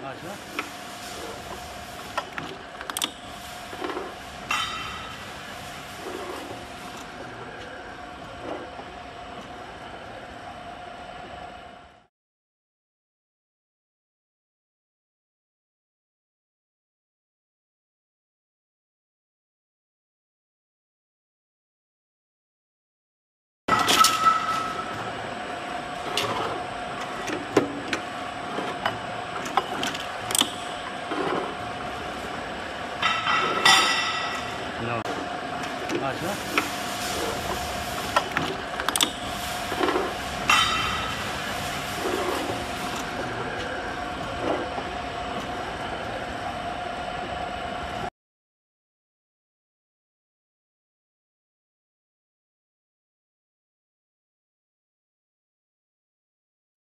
Ah, já? Mas, né?